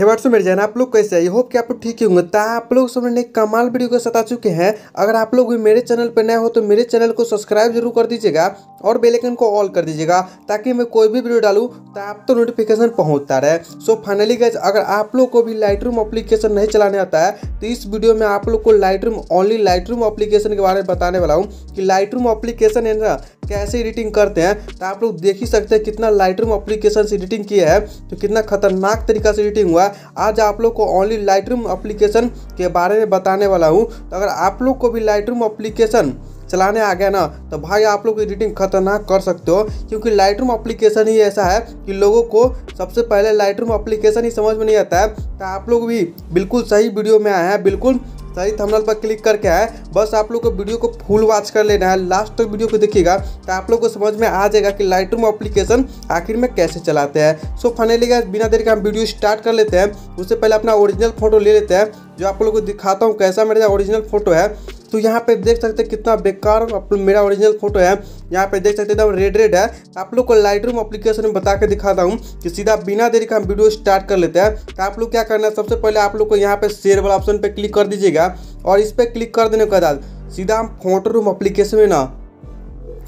हे मेरे जान? आप लोग कैसे है? होप कि आप लोग ठीक ही होंगे। तो आप लोग सामने कमाल वीडियो के साथ आ चुके हैं। अगर आप लोग भी मेरे चैनल पर नए हो तो मेरे चैनल को सब्सक्राइब ज़रूर कर दीजिएगा और बेल आइकन को ऑल कर दीजिएगा ताकि मैं कोई भी वीडियो डालूं तो आप तो नोटिफिकेशन पहुँचता रहे। सो फाइनली गैस अगर आप लोग को भी लाइट रूम अप्लीकेशन नहीं चलाने आता है तो इस वीडियो में आप लोग को Lightroom only Lightroom application के बारे में बताने वाला हूँ कि लाइट रूम अप्लीकेशन है ना कैसे एडिटिंग करते हैं तो आप लोग देख ही सकते हैं कितना लाइट रूम अप्लीकेशन से एडिटिंग किया है तो कितना खतरनाक तरीका से एडिटिंग हुआ है। आज आप लोग को ओनली लाइट रूम अप्लीकेशन के बारे में बताने वाला हूँ। तो अगर आप लोग को भी लाइट रूम अप्लीकेशन चलाने आ गया ना तो भाई आप लोग एडिटिंग खतरनाक कर सकते हो, क्योंकि लाइट रूम अप्लीकेशन ही ऐसा है कि लोगों को सबसे पहले लाइट रूम अप्लीकेशन ही समझ में नहीं आता है। तो आप लोग भी बिल्कुल सही वीडियो में आए हैं, बिल्कुल सही थंबनेल पर क्लिक करके आए। बस आप लोग को वीडियो को फुल वॉच कर लेना है। लास्ट तक वीडियो को देखिएगा तो आप लोग को समझ में आ जाएगा कि लाइट रूम अप्लीकेशन आखिर में कैसे चलाते हैं। सो फाइनली गाइस बिना देर के हम वीडियो स्टार्ट कर लेते हैं। उससे पहले अपना ओरिजिनल फ़ोटो ले लेते हैं, जो आप लोग को दिखाता हूँ कैसा मेरा ओरिजिनल फ़ोटो है। तो यहाँ पे देख सकते हैं कितना बेकार मेरा ओरिजिनल फ़ोटो है। यहाँ पे देख सकते हैं एकदम रेड रेड है। आप लोग को लाइट रूम अप्लीकेशन में बता के दिखाता हूँ कि सीधा बिना देरी का हम वीडियो स्टार्ट कर लेते हैं। तो आप लोग क्या करना है? सबसे पहले आप लोग को यहाँ पे शेयर वाला ऑप्शन पे क्लिक कर दीजिएगा और इस पर क्लिक कर देने के बाद सीधा हम फ़ोटो रूम अप्लीकेशन में ना,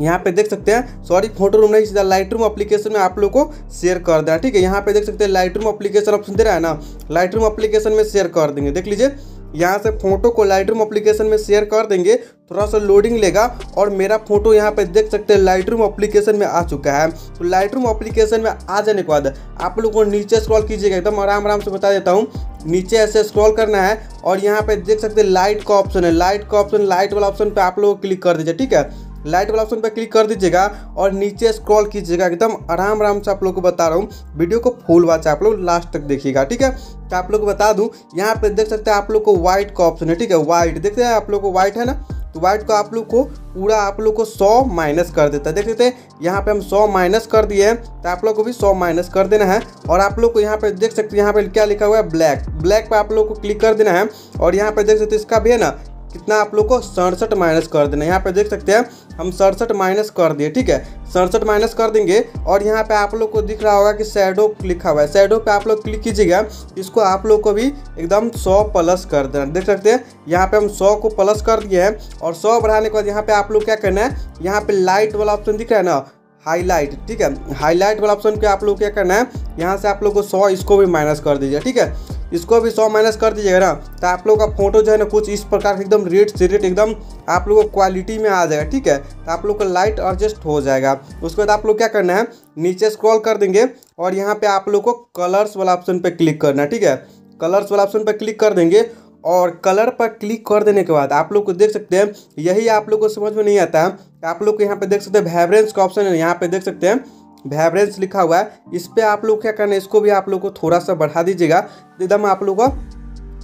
यहाँ पे देख सकते हैं सॉरी फ़ोटो रूम नहीं, सीधा लाइट रूम अप्लीकेशन में आप लोग को शेयर कर देना, ठीक है? यहाँ पे देख सकते हैं लाइट रूम अप्लीकेशन ऑप्शन दे रहा है ना? लाइट रूम अप्लीकेशन में शेयर कर देंगे। देख लीजिए यहाँ से फ़ोटो को लाइट रूम अप्लीकेशन में शेयर कर देंगे। थोड़ा सा लोडिंग लेगा और मेरा फ़ोटो यहाँ पे देख सकते हैं लाइट रूम अप्लीकेशन में आ चुका है। तो लाइट रूम अप्लीकेशन में आ जाने के बाद आप लोग को नीचे स्क्रॉल कीजिएगा, एकदम आराम आराम से बता देता हूँ। नीचे ऐसे स्क्रॉल करना है और यहाँ पे देख सकते हैं लाइट का ऑप्शन है। लाइट का ऑप्शन लाइट वाला ऑप्शन पे आप लोग क्लिक कर दीजिए, ठीक है? लाइट वाला ऑप्शन पर क्लिक कर दीजिएगा और नीचे स्क्रॉल कीजिएगा। एकदम आराम आराम से आप लोग को बता रहा हूँ, वीडियो को फुल वाच आप लोग लास्ट तक देखिएगा, ठीक है? तो आप लोग को बता दूँ, यहाँ पे देख सकते हैं आप लोग को व्हाइट का ऑप्शन है, ठीक है? व्हाइट देखते हैं आप लोग को व्हाइट है ना? तो व्हाइट को आप लोग को पूरा आप लोग को 100 माइनस कर देता है। देख सकते हैं, यहाँ पे हम 100 माइनस कर दिए हैं तो आप लोग को भी 100 माइनस कर देना है। और आप लोग को यहाँ पे देख सकते हैं, यहाँ पे क्या लिखा हुआ है? ब्लैक ब्लैक पे आप लोग को क्लिक कर देना है। और यहाँ पे देख सकते हैं इसका भी है ना कितना आप लोग को? सड़सठ माइनस कर देना। यहाँ पे देख सकते हैं, हम सड़सठ माइनस कर दिए, ठीक है? सड़सठ माइनस कर देंगे और यहाँ पे आप लोग को दिख रहा होगा कि सैडो लिखा हुआ है। सैडो पे आप लोग क्लिक कीजिएगा, इसको आप लोग को भी एकदम 100 प्लस कर देना। देख सकते हैं, यहाँ पे हम 100 को प्लस कर दिए हैं और 100 बढ़ाने के बाद यहाँ पे आप लोग क्या करना है, यहाँ पे लाइट वाला ऑप्शन दिख रहा है ना हाईलाइट ठीक है? हाईलाइट वाला ऑप्शन पे आप लोग क्या करना है, यहाँ से आप लोग को सौ इसको भी माइनस कर दीजिए, ठीक है? इसको भी सौ माइनस कर दीजिएगा ना तो आप लोग का फ़ोटो जो है ना कुछ इस प्रकार एकदम रेड से रेड एकदम आप लोग को क्वालिटी में आ जाएगा, ठीक है? तो आप लोग का लाइट एडजस्ट हो जाएगा। उसके बाद आप लोग क्या करना है, नीचे स्क्रॉल कर देंगे और यहाँ पे आप लोग को कलर्स वाला ऑप्शन पर क्लिक करना है, ठीक है? कलर्स वाला ऑप्शन पर क्लिक कर देंगे और कलर पर क्लिक कर देने के बाद आप लोग को देख सकते हैं, यही आप लोग को समझ में नहीं आता है। आप लोग को यहाँ पे देख सकते हैं वाइब्रेंस का ऑप्शन है, यहाँ पे देख सकते हैं वाइब्रेंस लिखा हुआ है। इस पर आप लोग क्या करना है, इसको भी आप लोग को थोड़ा सा बढ़ा दीजिएगा। एकदम आप लोग को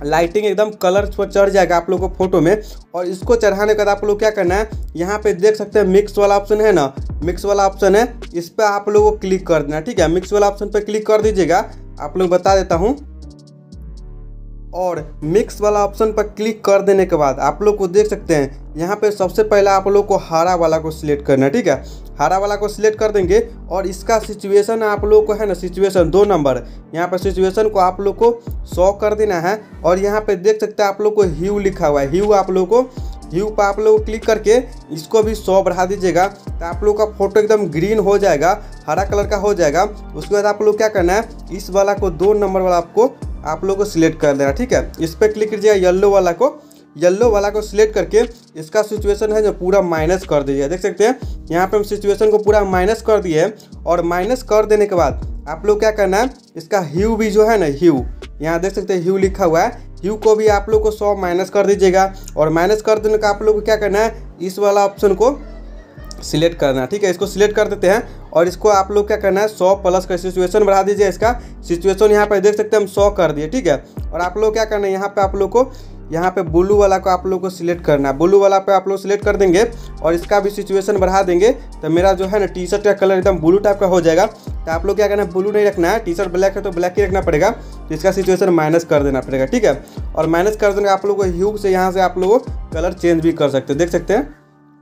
लाइटिंग एकदम कलर पर चढ़ जाएगा आप लोग को फ़ोटो में। और इसको चढ़ाने के बाद आप लोग क्या करना है, यहाँ पे देख सकते हैं मिक्स वाला ऑप्शन है ना? मिक्स वाला ऑप्शन है, इस पर आप लोगों को क्लिक कर देना, ठीक है? मिक्स वाला ऑप्शन पर क्लिक कर दीजिएगा। आप लोग बता देता हूँ। और मिक्स वाला ऑप्शन पर क्लिक कर देने के बाद आप लोग को देख सकते हैं, यहाँ पे सबसे पहले आप लोग को हरा वाला को सिलेक्ट करना है, ठीक है? हरा वाला को सिलेक्ट कर देंगे और इसका सिचुएशन आप लोग को है ना सिचुएशन दो नंबर यहाँ पर सिचुएशन को आप लोग को सौ कर देना है और यहाँ पे देख सकते हैं आप लोग को ह्यू लिखा हुआ है ह्यू आप लोग को ह्यू पर आप लोग क्लिक करके इसको भी सौ बढ़ा दीजिएगा तो आप लोग का फ़ोटो एकदम ग्रीन हो जाएगा, हरा कलर का हो जाएगा, उसके बाद आप लोग क्या करना है, इस वाला को दो नंबर वाला आपको आप लोग को सिलेक्ट कर देना, ठीक है? इस पर क्लिक कीजिएगा येल्लो वाला को। येल्लो वाला को सिलेक्ट करके इसका सिचुएशन है जो पूरा माइनस कर दीजिए। देख सकते हैं, यहाँ पे हम सिचुएशन को पूरा माइनस कर दिए और माइनस कर देने के बाद आप लोग क्या करना है, इसका ह्यू भी जो है ना, ह्यू, यहाँ देख सकते हैं, ह्यू लिखा हुआ है। ह्यू को भी आप लोग को सौ माइनस कर दीजिएगा और माइनस कर देने का आप लोग को क्या करना है, इस वाला ऑप्शन को सिलेक्ट करना है। ठीक है, इसको सिलेक्ट कर देते हैं और इसको आप लोग क्या करना है, सौ प्लस का सिचुएशन बढ़ा दीजिए इसका। सिचुएशन यहाँ पर देख सकते हैं हम सौ कर दिए, ठीक है? और आप लोग क्या करना है, यहाँ पे आप लोग को, यहाँ पे ब्लू वाला को आप लोग को सिलेक्ट करना है। ब्लू वाला पे आप लोग सिलेक्ट कर देंगे और इसका भी सिचुएशन बढ़ा देंगे। तो मेरा जो है ना टी शर्ट का कलर एकदम ब्लू टाइप का हो जाएगा। तो आप लोग क्या करना है ब्लू नहीं रखना है। टी शर्ट ब्लैक है तो ब्लैक ही रखना पड़ेगा। तो इसका सिचुएशन माइनस कर देना पड़ेगा, ठीक है? और माइनस कर देंगे आप लोग को ह्यू से यहाँ से आप लोग कलर चेंज भी कर सकते हैं। देख सकते हैं?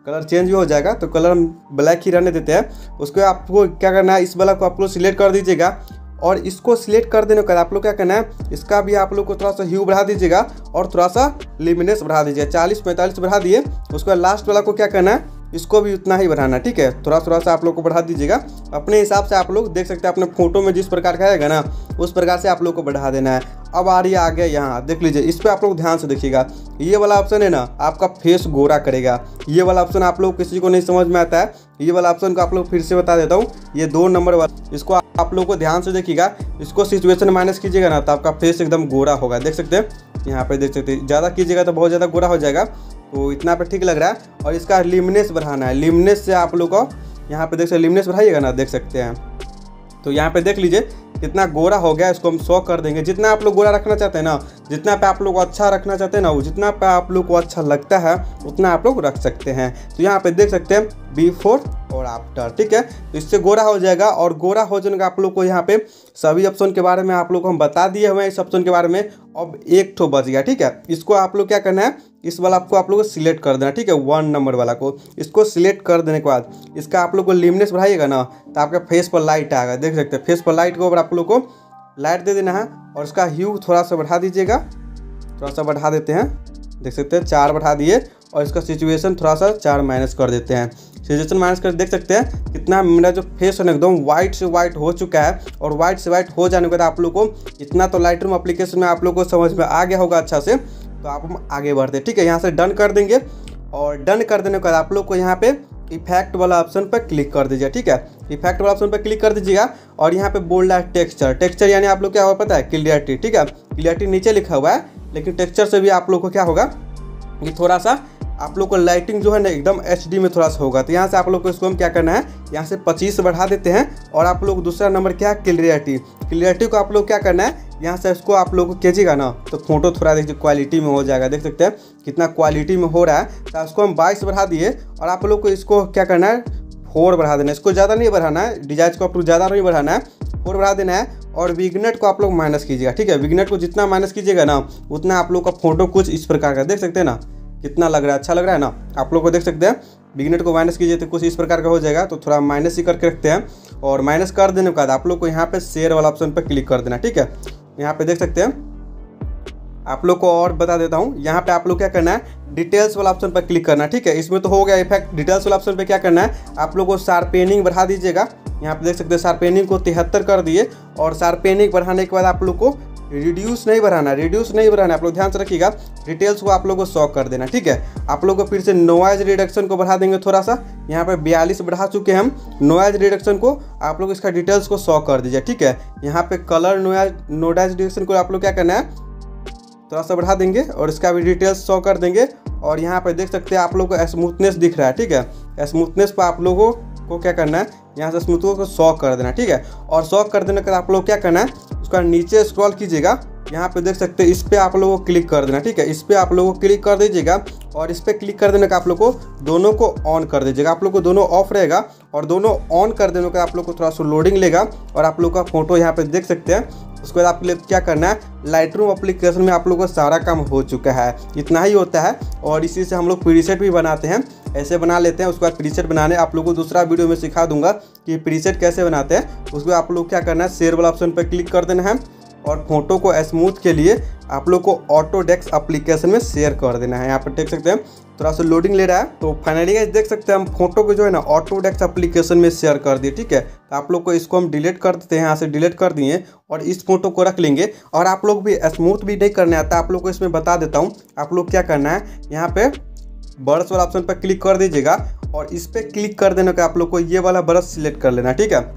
कलर चेंज भी हो जाएगा तो कलर हम ब्लैक ही रहने देते हैं। उसको आपको क्या करना है, इस वाला को आप लोग सिलेक्ट कर दीजिएगा। और इसको सिलेक्ट कर देने के बाद आप लोग क्या करना है, इसका भी आप लोग को थोड़ा सा ह्यू बढ़ा दीजिएगा और थोड़ा सा लिमिनेस बढ़ा दीजिएगा चालीस पैंतालीस बढ़ा दिए, उसके बाद लास्ट वाला को क्या करना है इसको भी उतना ही बढ़ाना, ठीक है? थोड़ा थोड़ा सा आप लोग को बढ़ा दीजिएगा। अपने हिसाब से आप लोग देख सकते हैं, अपने फ़ोटो में जिस प्रकार का आएगा ना, उस प्रकार से आप लोग को बढ़ा देना है। अब आ रही है आगे, यहाँ, देख लीजिए, इस पर आप लोग ध्यान से देखिएगा। ये वाला ऑप्शन है ना, आपका फेस गोरा करेगा। ये वाला ऑप्शन आप लोग किसी को नहीं समझ में आता है। ये वाला ऑप्शन को आप लोग फिर से बता देता हूँ। ये दो नंबर वाला, इसको आप लोग को ध्यान से देखिएगा। इसको सिचुएशन माइनस कीजिएगा ना तो आपका फेस एकदम गोरा होगा। देख सकते हैं, यहाँ पे देख सकते ज़्यादा कीजिएगा तो बहुत ज़्यादा गोरा हो जाएगा। तो इतना पे ठीक लग रहा है और इसका लिमनेस बढ़ाना है। लिमनेस से आप लोग को यहाँ पे देख सकते लिमनेस बढ़ाइएगा ना, देख सकते हैं। तो यहाँ पे देख लीजिए, कितना गोरा हो गया, इसको हम सौ कर देंगे। जितना आप लोग गोरा रखना चाहते हैं ना, जितना पे आप लोग अच्छा रखना चाहते हैं ना, जितना पे आप लोग को अच्छा लगता है, उतना आप लोग रख सकते हैं। तो यहाँ पे देख सकते हैं बिफोर और आफ्टर ठीक है? तो इससे गोरा हो जाएगा और गोरा हो जाने का आप लोग को यहाँ पे सभी ऑप्शन के बारे में आप लोग को हम बता दिए हुए हैं। इस ऑप्शन के बारे में अब एक ठो बच गया, ठीक है? इसको आप लोग क्या करना है इस वाला आपको आप लोग को सिलेक्ट कर देना, ठीक है? वन नंबर वाला को। इसको सिलेक्ट कर देने के बाद, इसका आप लोग को लिमनेस बढ़ाइएगा ना तो आपके फेस पर लाइट आएगा। देख सकते हैं, फेस पर लाइट के आप लोग को लाइट दे देना है, और इसका ह्यू थोड़ा सा बढ़ा दीजिएगा। थोड़ा सा बढ़ा देते हैं, देख सकते हैं, चार बढ़ा दिए, और इसका सिचुएशन थोड़ा सा चार माइनस कर देते हैं। सिचुएशन माइनस कर, देख सकते हैं, कितना मेरा जो फेस है एकदम व्हाइट से व्हाइट हो चुका है, और व्हाइट से व्हाइट हो जाने के बाद आप लोग को इतना तो लाइट रूम अप्लीकेशन में आप लोग को समझ में आ गया होगा अच्छा से तो आप हम आगे बढ़ते ठीक है, यहाँ से डन कर देंगे और डन कर देने के बाद आप लोग को यहाँ पे इफ़ेक्ट वाला ऑप्शन पर क्लिक कर दीजिए ठीक है इफ़ेक्ट वाला ऑप्शन पर क्लिक कर दीजिएगा और यहाँ पे बोल रहा है टेक्स्चर टेक्स्चर यानी आप लोग क्या होगा पता है? क्लियरिटी ठीक है क्लियरिटी नीचे लिखा हुआ है, लेकिन टेक्स्चर से भी आप लोग को क्या होगा? कि थोड़ा सा आप लोग को लाइटिंग जो है ना एकदम एचडी में थोड़ा सा होगा। तो यहाँ से आप लोग को इसको हम क्या करना है, यहाँ से पच्चीस बढ़ा देते हैं और आप लोग दूसरा नंबर क्या है? क्लियरिटी क्लियरिटी को आप लोग क्या करना है, यहाँ से इसको आप लोग को खींचेगा ना तो फ़ोटो थोड़ा देखिए क्वालिटी में हो जाएगा। देख सकते हैं कितना क्वालिटी में हो रहा है। तो इसको हम बाईस बढ़ा दिए और आप लोग को इसको क्या करना है? फोर बढ़ा देना है। इसको ज़्यादा नहीं बढ़ाना है। डिज़ाइन को आप लोग ज़्यादा नहीं बढ़ाना है। फोर बढ़ा देना है और विगनेट को आप लोग माइनस कीजिएगा। ठीक है? विगनेट को जितना माइनस कीजिएगा ना, उतना आप लोग का फ़ोटो कुछ इस प्रकार का। देख सकते हैं ना? कितना लग रहा है? अच्छा लग रहा है ना? आप लोग को देख सकते हैं। बिगनेट को माइनस कीजिए तो कुछ इस प्रकार का हो जाएगा। तो थोड़ा माइनस ही करके रखते हैं। और माइनस कर देने के बाद आप लोग को यहाँ पे शेयर वाला ऑप्शन पर क्लिक कर देना, ठीक है? यहाँ पे देख सकते हैं। आप लोग को और बता देता हूँ। यहाँ पे आप लोग क्या करना है? डिटेल्स वाला ऑप्शन पर क्लिक करना, ठीक है? इसमें तो हो गया इफ़ेक्ट डिटेल्स वाला ऑप्शन पे क्या करना है? आप लोग को शार्पेनिंग बढ़ा दीजिएगा। यहाँ पे देख सकते हैं शार्पेनिंग को तिहत्तर कर दिए। और शार्पेनिंग बढ़ाने के बाद आप लोग को रिड्यूस नहीं बढ़ाना रिड्यूस नहीं बढ़ाना, आप लोग ध्यान से रखिएगा। डिटेल्स को आप लोग को सौ कर देना, ठीक है? आप लोग को फिर से नोआइज रिडक्शन को बढ़ा देंगे थोड़ा सा। यहाँ पे बयालीस बढ़ा चुके हैं हम। नोआइज रिडक्शन को आप लोग इसका डिटेल्स को सौ कर दीजिए, ठीक है? यहाँ पे कलर नोआइज नोडाइज रिडक्शन को आप लोग क्या करना है? थोड़ा सा बढ़ा देंगे और इसका भी डिटेल्स शो कर देंगे। और यहाँ पे देख सकते हैं आप लोग को स्मूथनेस दिख रहा है, ठीक है? स्मूथनेस पर आप लोगों को क्या करना है? यहाँ से स्मूथ को सौ कर देना, ठीक है? और सौ कर देने के बाद आप लोग क्या करना है? उसका नीचे स्क्रॉल कीजिएगा। यहाँ पे देख सकते हैं, इस पर आप लोगों को क्लिक कर देना, ठीक है? इस पर आप लोगों को क्लिक कर दीजिएगा और इस पर क्लिक कर देने का आप लोग को दोनों को ऑन कर दीजिएगा। आप लोग को दोनों ऑफ़ रहेगा और दोनों ऑन कर देने का आप लोग को थोड़ा सा लोडिंग लेगा और आप लोग का फ़ोटो यहाँ पे देख सकते हैं। उसके बाद आपके लिए क्या करना है लाइट रूम अप्लीकेशन में आप लोग का सारा काम हो चुका है। इतना ही होता है और इसी से हम लोग प्रीसेट भी बनाते हैं। ऐसे बना लेते हैं, उसके बाद प्रीसेट बनाने। आप लोग को दूसरा वीडियो में सिखा दूँगा कि प्रीसेट कैसे बनाते हैं। उसके बाद आप लोग क्या करना है शेयर वाला ऑप्शन पर क्लिक कर देना है और फ़ोटो को स्मूथ के लिए आप लोग को ऑटो डेक्स अप्लीकेशन में शेयर कर देना है। यहाँ पर देख सकते हैं, थोड़ा सा लोडिंग ले रहा है। तो फाइनली गाइस देख सकते हैं, हम फ़ोटो को जो है ना ऑटो डेक्स अप्लीकेशन में शेयर कर दिए, ठीक है? तो आप लोग को इसको हम डिलीट कर देते हैं, यहाँ से डिलीट कर दिए और इस फ़ोटो को रख लेंगे। और आप लोग भी स्मूथ भी नहीं करने आता, आप लोग को इसमें बता देता हूँ, आप लोग क्या करना है, यहाँ पे ब्रश वाला ऑप्शन पर क्लिक कर दीजिएगा और इस पर क्लिक कर देने का आप लोग को ये वाला ब्रश सिलेक्ट कर लेना, ठीक है?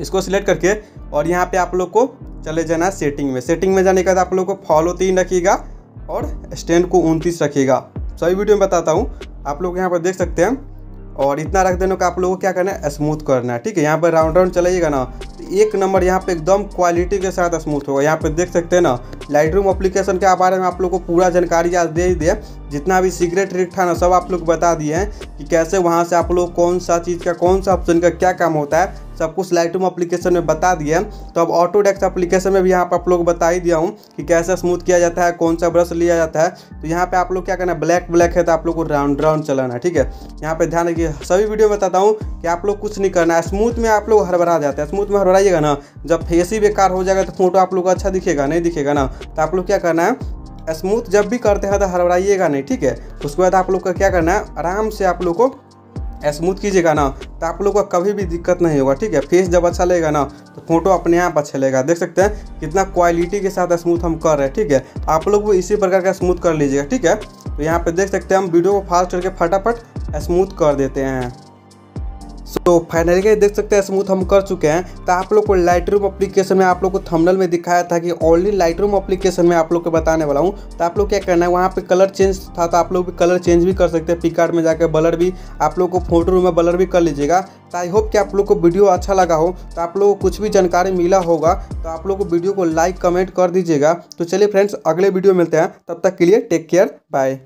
इसको सिलेक्ट करके और यहाँ पे आप लोग को चले जाना है सेटिंग में। सेटिंग में जाने के बाद आप लोग को फॉलो तीन रखिएगा और स्टैंड को उनतीस रखिएगा। सभी वीडियो में बताता हूँ। आप लोग यहाँ पर देख सकते हैं। और इतना रख देने का आप लोगों को क्या करना है? स्मूथ करना है, ठीक है? यहाँ पर राउंड राउंड चलाइएगा ना। एक नंबर यहाँ पे एकदम क्वालिटी के साथ स्मूथ होगा। यहाँ पे देख सकते हैं ना लाइट रूम अप्लीकेशन के बारे में आप लोग को पूरा जानकारी आज दे ही दिया। जितना भी सीक्रेट ट्रिक था ना, सब आप लोग बता दिए हैं कि कैसे वहाँ से आप लोग कौन सा चीज़ का, कौन सा ऑप्शन का क्या काम होता है। सब कुछ लाइटरूम एप्लीकेशन में बता दिए तो अब ऑटो डेक्स एप्लीकेशन में भी यहाँ पर आप लोग बता ही दिया हूँ कि कैसे स्मूथ किया जाता है, कौन सा ब्रश लिया जाता है। तो यहाँ पे आप लोग क्या करना ब्लैक ब्लैक है तो आप लोग को राउंड राउंड चलाना है ठीक है? यहाँ पे ध्यान रखिए, सभी वीडियो में बताता हूँ कि आप लोग कुछ नहीं करना। है स्मूथ में आप लोग हड़बड़ा जाते हैं स्मूथ में हड़बड़ाइएगा ना। जब फेस ही बेकार हो जाएगा तो फ़ोटो आप लोग अच्छा दिखेगा, नहीं दिखेगा ना। तो आप लोग क्या करना है, स्मूथ जब भी करते हैं तो हड़बड़ाइएगा नहीं, ठीक है? उसके बाद आप लोग का क्या करना है, आराम से आप लोग को स्मूथ कीजिएगा ना। तो आप लोग को कभी भी दिक्कत नहीं होगा, ठीक है? फेस जब अच्छा लगेगा ना तो फ़ोटो अपने आप अच्छा लगेगा। देख सकते हैं कितना क्वालिटी के साथ स्मूथ हम कर रहे हैं, ठीक है? आप लोग भी इसी प्रकार का स्मूथ कर लीजिएगा, ठीक है? तो यहाँ पे देख सकते हैं हम वीडियो को फास्ट करके फटाफट स्मूथ कर देते हैं। तो फाइनली देख सकते हैं स्मूथ हम कर चुके हैं। तो आप लोग को लाइट रूम अप्लीकेशन में आप लोग को थंबनेल में दिखाया था कि ओनली लाइट रूम अप्लीकेशन में आप लोग को बताने वाला हूँ। तो आप लोग क्या करना है, वहाँ पे कलर चेंज था तो आप लोग भी कलर चेंज भी कर सकते हैं। पिकार्ड में जाकर बलर भी, आप लोग को फ़ोटो रूम में बलर भी कर लीजिएगा। तो आई होप कि आप लोग को वीडियो अच्छा लगा हो। तो आप लोग को कुछ भी जानकारी मिला होगा तो आप लोग को वीडियो को लाइक कमेंट कर दीजिएगा। तो चलिए फ्रेंड्स अगले वीडियो मिलते हैं। तब तक के लिए टेक केयर बाय